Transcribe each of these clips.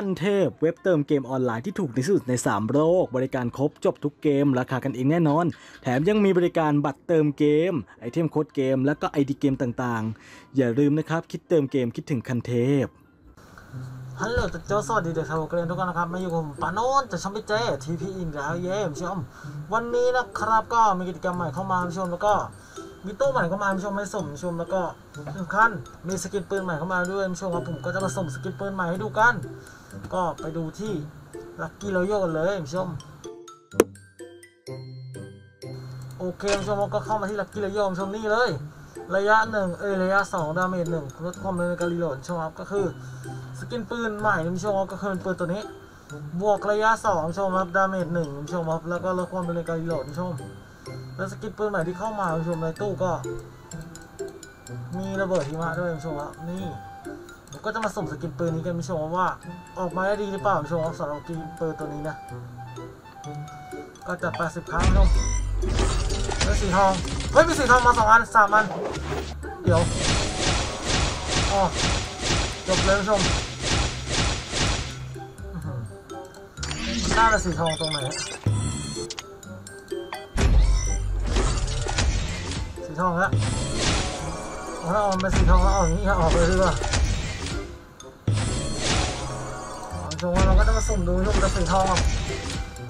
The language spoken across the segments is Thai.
คันเทพ เว็บเติมเกมออนไลน์ที่ถูกที่สุดใน 3 โลก บริการครบจบทุกเกม ราคากันเองแน่นอน แถมยังมีบริการบัตรเติมเกม item โค้ดเกม และก็ ID เกมต่างๆ อย่าลืมนะครับ คิดเติมเกมคิดถึงคันเทพฮัลโหลตโจสวัสดีเด็กชาวเกรียนทุกคนนะครับ มาอยู่กับผมปานนท์จากช่องพี่เจทีพีอินแล้วเย้คุณผู้ชม วันนี้นะครับก็มีกิจกรรมใหม่เข้ามาคุณผู้ชมแล้วก็มีตู้ใหม่เข้ามาคุณผู้ชมให้สมคุณผู้ชมแล้วก็สำคัญมีสกินปืนใหม่เข้ามาด้วยคุณผู้ชมครับผมก็จะมาสุ่มสกินปืนใหม่ให้ดูกัน ก็ไปดูที่ Lucky Royale กันเลยคุณผู้ชมโอเคคุณผู้ชมก็เข้ามาที่ Lucky Royale ผู้ชมนี่เลย ระยะหนึ่งเอยระยะสอง damage หนึ่งลดความเร็วในการ reload ชมครับก็คือ สกินปืนใหม่คุณผู้ชมก็คือเป็นปืนตัวนี้ บวกระยะ2คุณผู้ชมครับ damage หนึ่งคุณผู้ชมครับแล้วก็ลดความเร็วในการ reload คุณผู้ชมแล้วสกินปืนใหม่ที่เข้ามาคุณผู้ชมในตู้ก็ มีระเบิดหิมะด้วยคุณผู้ชมครับนี่ ก็จะมาสุ่มสกินปืนนี้กันคุณผู้ชมว่า ออกมาได้ดีหรือเปล่าคุณผู้ชมสำหรับสกินปืนตัวนี้นะ ก็จะ80 ครั้งคุณผู้ชมแล้วสีทอง เฮ้ยมีสีทองมาสองอันสามอัน เดี๋ยวอ๋อจบเลยคุณผู้ชมหนได้ละสีทองตรงไหนสีทองแล้วเอาแล้วเอามันเป็นสีทองแล้วเอาอย่างนี้ออกเลยดีกว่า เอาชมว่าเราก็จะมาสุ่มดูชมแต่สีทองอะ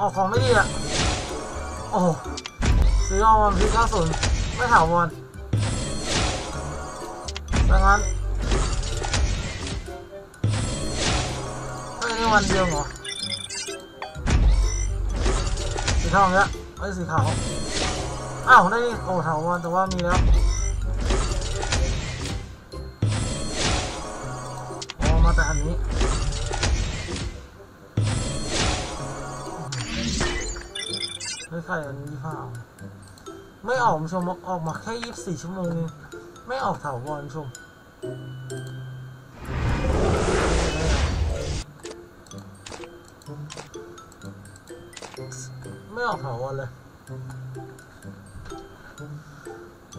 ออกของไม่ดีอะ โอ้โหสีทองมันพีก้าศูนย์ไม่ถาวรดังนั้นเฮ้ยนี่วันเดียวเหรอสีทองแล้วเอ้ยสีขาวอ้าวได้นี่โอ้ถาวรแต่ว่ามีแล้วอ๋อมาแต่อันนี้ ไม่อันนี้เปล่าไม่ออกชมออกมาแค่ยี่สิบสี่ชั่วโมงเองไม่ออกถาวรชมไม่ออกถาวรเลย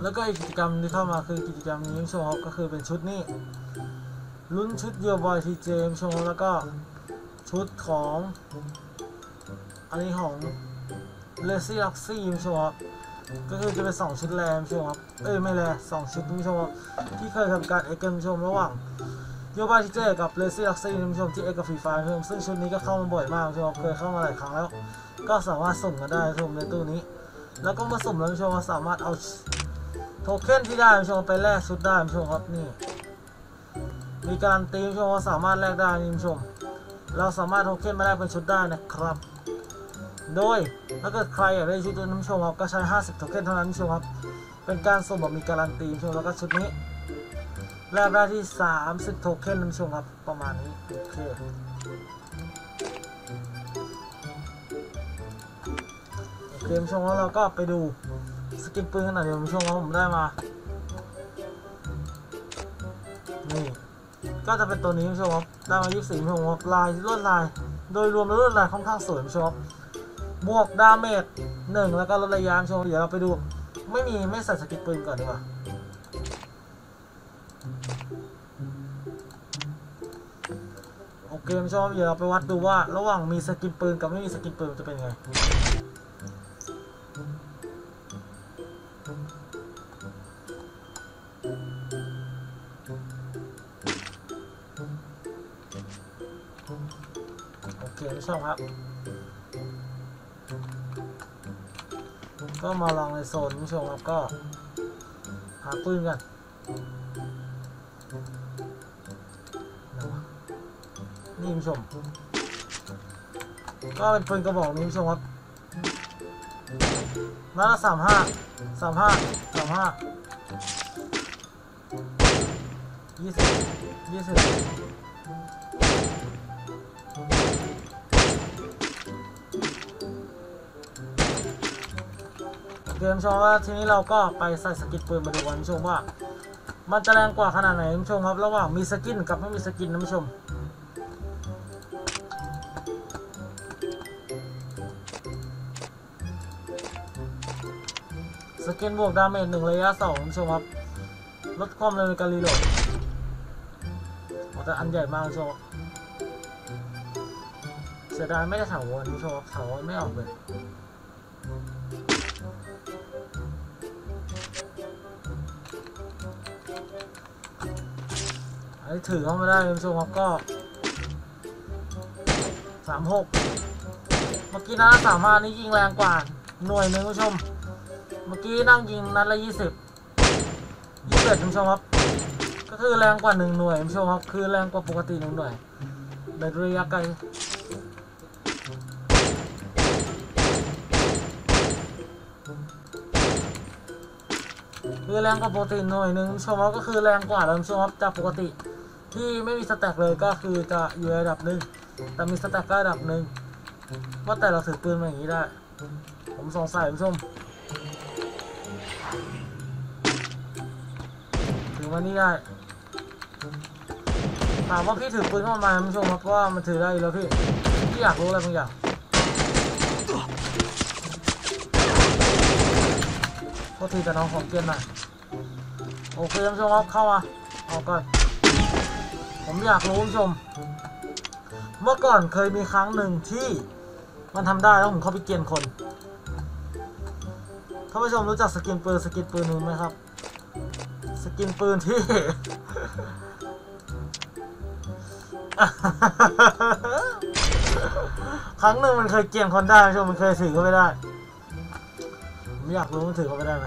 แล้วก็อีกกิจกรรมที่เข้ามาคือกิจกรรมนี้ชว์ครับก็คือเป็นชุดนี้ลุ้นชุดเยอบอยทีเจมชว์แล้วก็ชุดของ อันนี้ของ เลซี่ล็อกซี่โชว์ครับก็คือจะเป็นสองชุดแรมโชวครับ เอ้ยไม่แรสองชุดผู้ชมครับที่เคยทำการเอ็กเกมชมระหว่างโยบายทีเจกับเลซี่ล็อกซี่ผู้ชมที่เอ็กกับฟรีไฟร์ซึ่งชุดนี้ก็เข้ามาบ่อยมากผู้ชมครับเคยเข้ามาหลายครั้งแล้ว ก็สามารถสุ่มกันได้ชมในตู้นี้ แล้วก็มาสุ่มแล้วชมว่าสามารถเอาโทเค็นที่ได้ชมไปแลกชุดได้ชมครับนี่ มีการันตีชมว่าสามารถแลกได้นี่ชม เราสามารถโทเค็นมาแลกเป็นชุดได้นะครับ โดยถ้าเกิดใครอยากได้ชุดตัวน้ำชมครับก็ใช้ 50 โทเค็นเท่านั้นชมครับ เป็นการสุ่มแบบมีการันตีชมแล้วก็ชุดนี้แลกได้ที่ 30 โทเค็นน้ำชมครับ ประมาณนี้ โอเคเกมชงแล้วเราก็ไปดูสกินปืนกันหน่อยเดี๋ยวช่วงแล้วผมได้มา นี่ ก็จะเป็นตัวนี้ช่วงครับ ได้มา 24ช่วงครับ ลายลวดลาย โดยรวมแล้วลวดลายค่อนข้างสวยช่วงครับ บวกดาเมจหนึ่งแล้วก็ลดระยะช่วงเดี๋ยวเราไปดู ไม่มีไม่ใส่ skin ปืนก่อนดีกว่าโอเคคุณผู้ชมเดี๋ยวเราไปวัดดูว่า ระหว่างมี skin ปืนกับไม่มี skin ปืนจะเป็นยังไงโอเคไหมผู้ชมครับ ก็มาลองในโซนผู้ชมครับก็หาปืนกันนี่ผู้ชม ก็เป็นปืนกระบอกนี้ผู้ชมครับนัดละสามห้าสามห้าสามห้ายี่สิบยี่สิบ คุณผู้ชมว่าทีนี้เราก็ไปใส่ skin ปืนมาดูกันผู้ชมว่า มันจะแรงกว่าขนาดไหนคุณผู้ชมครับระหว่างมี skin กับไม่มี skin นะคุณผู้ชม skin บวก damage หนึ่งระยะสองคุณผู้ชมครับลดความเร็วในการ reload แต่อันใหญ่มากคุณผู้ชมเสียดายไม่ได้ถาวรนี่โชว์ถาวรไม่ออกเลย ไอ้ถือเข้ามาได้คุณผู้ชมครับก็สามหกเมื่อกี้นะสามห้านี่ยิงแรงกว่าหน่วยหนึ่งคุณผู้ชม เมื่อกี้นั่งยิงนัดละยี่สิบยี่สิบคุณผู้ชมครับ ก็คือแรงกว่าหนึ่งหน่วยคุณผู้ชมครับคือแรงกว่าปกติหนึ่งหน่วยในระยะไกลคือแรงกว่าปกติหน่วยหนึ่งคุณผู้ชมครับก็คือแรงกว่าแล้วคุณผู้ชมครับจากปกติ ที่ไม่มีสแต็กเลยก็คือจะอยู่ระดับหนึ่งแต่มีสแต็กก็ระดับหนึ่งว่าแต่เราถือปืนมาอย่างนี้ได้ ผมสงสัยคุณผู้ชมถือมานี่ได้ถามว่าพี่ถือปืนเข้ามาคุณผู้ชมครับว่ามันถือได้อยู่แล้วพี่พี่อยากรู้อะไรบางอย่างโทษทีแต่น้องของเกียนหน่อยโอเคคุณผู้ชมครับเข้ามาเอาก่อน ผมอยากรู้คุณผู้ชม เมื่อก่อนเคยมีครั้งหนึ่งที่มันทำได้แล้วผมเข้าไปเกียนคนท่านผู้ชมรู้จัก skin ปืน skin ปืนนึงไหมครับ skin ปืนที่ ครั้งหนึ่งมันเคยเกรียนคนได้คุณผู้ชมมันเคยถือก็ไม่ได้ ผมอยากรู้มันถือก็ไม่ได้ไหม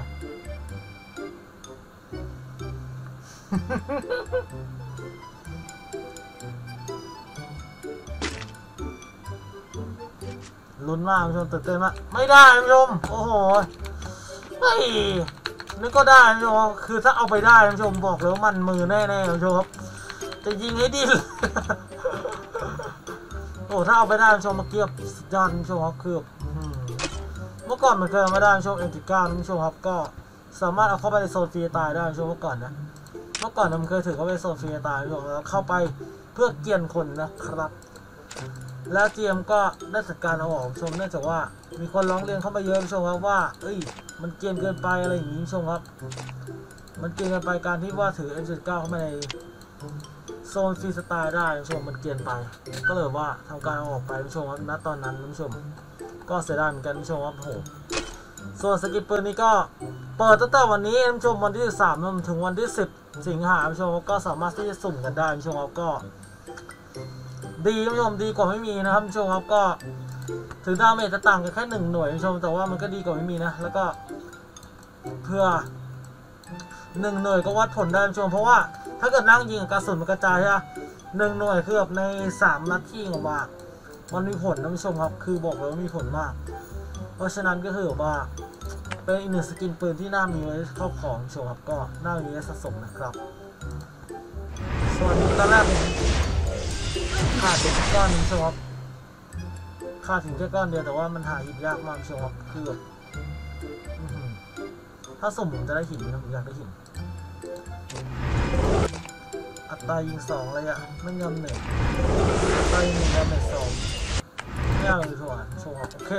ลุ้นมากคุณผู้ชมตื่นเต้นมากไม่ได้คุณผู้ชมโอ้โหเฮ้ยนึกก็ได้คุณผู้ชมคือถ้าเอาไปได้คุณผู้ชมบอกเลยว่ามันมือแน่ๆคุณผู้ชมครับจะยิงให้ดิ้นโอ้ถ้าเอาไปได้คุณผู้ชมมาเกียบสุดยอดคุณผู้ชมครับคือเมื่อก่อนมันเคยมาได้คุณผู้ชมเอ็นติก้าคุณผู้ชมครับก็สามารถเอาเข้าไปในโซนฟรีตายได้คุณผู้ชมเมื่อก่อนนะเมื่อก่อนเนี่ยมันเคยถือเข้าไปโซนฟรีตายคุณผู้ชมแล้วเข้าไปเพื่อเกียนคนนะครับ แล้วเจียมก็ได้จัดการเอาออกชมเนื่องจากว่ามีคนร้องเรียนเข้ามาเยอะชมครับว่า เอ้ย มันเกรียนเกินไปอะไรอย่างนี้ชมครับ มันเกินเกินไปการที่ว่าถือ M79 เข้ามาในโซนฟรีสไตล์ได้ชมมันเกรียนไป ก็เลยว่าทำการเอาออกไปชมครับณตอนนั้นชม ก็เสียดายเหมือนกันชมครับโหส่วนสกิปปืนนี้ก็เปิดตั้งแต่วันนี้ชมวันที่13จนถึงวันที่ 10 สิงหาชมก็สามารถที่จะสุ่มกันได้ชมครับก็ ดีคุณผู้ชมดีกว่าไม่มีนะครับคุณผู้ชมครับก็ถึงดาเมจจะต่างกันแค่หนึ่งหน่วยคุณผู้ชมแต่ว่ามันก็ดีกว่าไม่มีนะ แล้วก็เพื่อหนึ่งหน่วยก็วัดผลได้คุณผู้ชมเพราะว่าถ้าเกิดนั่งยิงกระสุนมันกระจายใช่ไหมหนึ่งหน่วยคือแบบในสามนัดที่ยิงออกมามันมีผลนะคุณผู้ชมครับ คือบอกเลยว่ามีผลมาก เพราะฉะนั้นก็คือว่าเป็นอีกหนึ่งสกินปืนที่น่ามีไว้ครอบครองคุณผู้ชมครับก็น่ามีไว้สะสมนะครับ ส่วนตอนแรกผม ขาดถึงแค่ก้อนหนึงใช่ไหมครับขาดถึงแค่ก้อนเดียวแต่ว่ามันหาหินยากมากใช่ไหมครับคือแบบถ้าสมผมจะได้หินนะผมอยากได้หิน อัตรายิงสองเลยอะไม่ยอมหนึ่งอัตรายิงหนึ่งยอมหนึ่งสองไม่เอาเลยสว่างชว์ครับโอเค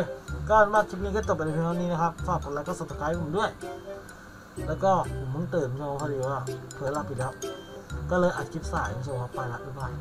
ก็มาคลิปนี้ก็จบไปในเพียงเท่านี้นะครับ ฝากกดไลค์ก็ subscribe ผมด้วย แล้วก็ผมเพิ่งตื่นโชว์พอดีว่าเผลอหลับอีกแล้ว ก็เลยอัดคลิปสายโชว์ครับไปละบ๊ายบาย